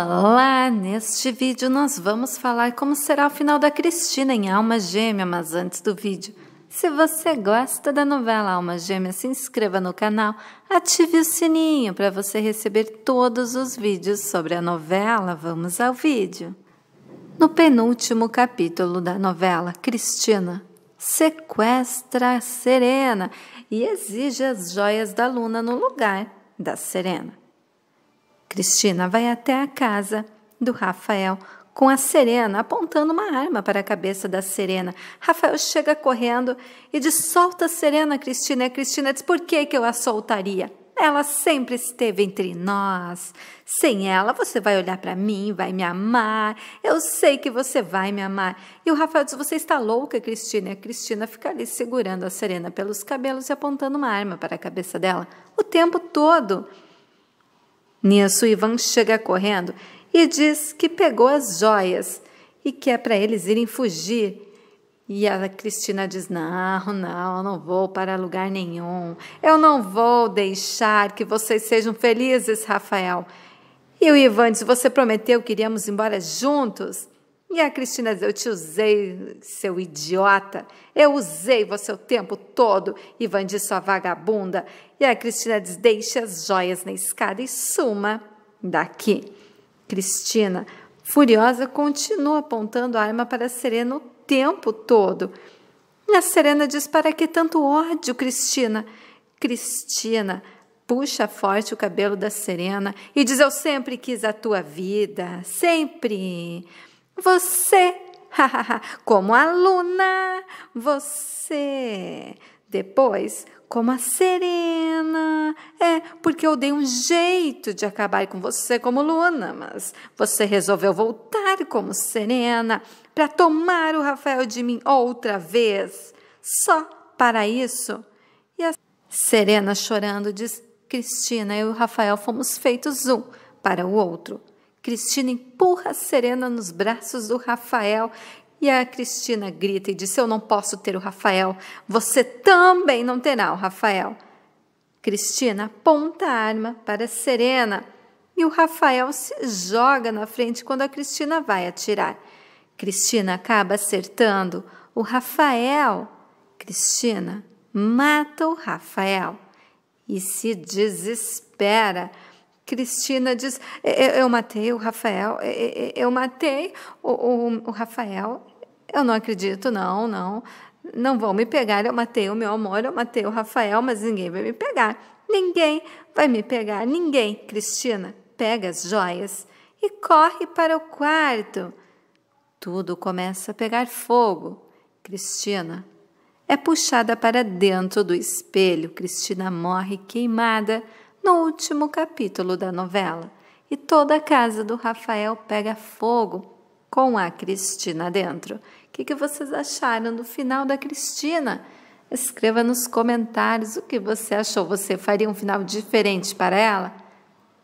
Olá! Neste vídeo nós vamos falar como será o final da Cristina em Alma Gêmea, mas antes do vídeo, se você gosta da novela Alma Gêmea, se inscreva no canal, ative o sininho para você receber todos os vídeos sobre a novela. Vamos ao vídeo. No penúltimo capítulo da novela, Cristina sequestra a Serena e exige as joias da Luna no lugar da Serena. Cristina vai até a casa do Rafael com a Serena apontando uma arma para a cabeça da Serena. Rafael chega correndo e diz: Solta a Serena, Cristina. E a Cristina diz: Por que, que eu a soltaria? Ela sempre esteve entre nós. Sem ela, você vai olhar para mim, vai me amar. Eu sei que você vai me amar. E o Rafael diz: Você está louca, Cristina? E a Cristina fica ali segurando a Serena pelos cabelos e apontando uma arma para a cabeça dela o tempo todo. Nisso, Ivan chega correndo e diz que pegou as joias e que é para eles irem fugir. E a Cristina diz: Não, não, eu não vou para lugar nenhum. Eu não vou deixar que vocês sejam felizes, Rafael. E o Ivan diz: Você prometeu que iríamos embora juntos? E a Cristina diz: Eu te usei, seu idiota. Eu usei você o tempo todo. Ivan diz: Sua vagabunda. E a Cristina diz: Deixe as joias na escada e suma daqui. Cristina, furiosa, continua apontando a arma para Serena o tempo todo. E a Serena diz: Para que tanto ódio, Cristina? Cristina puxa forte o cabelo da Serena e diz: Eu sempre quis a tua vida, sempre. Você, como aluna, você. Depois, como a Serena. É, porque eu dei um jeito de acabar com você como Luna, mas você resolveu voltar como Serena para tomar o Rafael de mim outra vez. Só para isso. E a Serena chorando diz: Cristina, eu e o Rafael fomos feitos um para o outro. Cristina empurra a Serena nos braços do Rafael e a Cristina grita e diz: Eu não posso ter o Rafael, você também não terá o Rafael. Cristina aponta a arma para Serena e o Rafael se joga na frente quando a Cristina vai atirar. Cristina acaba acertando o Rafael. Cristina mata o Rafael e se desespera Cristina diz: Eu matei o Rafael, eu matei o, o, o, Rafael. Eu não acredito, não, não. Não vão me pegar. Eu matei o meu amor, eu matei o Rafael, mas ninguém vai me pegar. Ninguém vai me pegar, ninguém. Cristina pega as joias e corre para o quarto. Tudo começa a pegar fogo. Cristina é puxada para dentro do espelho. Cristina morre queimada no último capítulo da novela. E toda a casa do Rafael pega fogo com a Cristina dentro. O que, que vocês acharam do final da Cristina? Escreva nos comentários o que você achou. Você faria um final diferente para ela?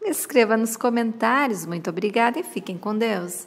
Escreva nos comentários. Muito obrigada e fiquem com Deus.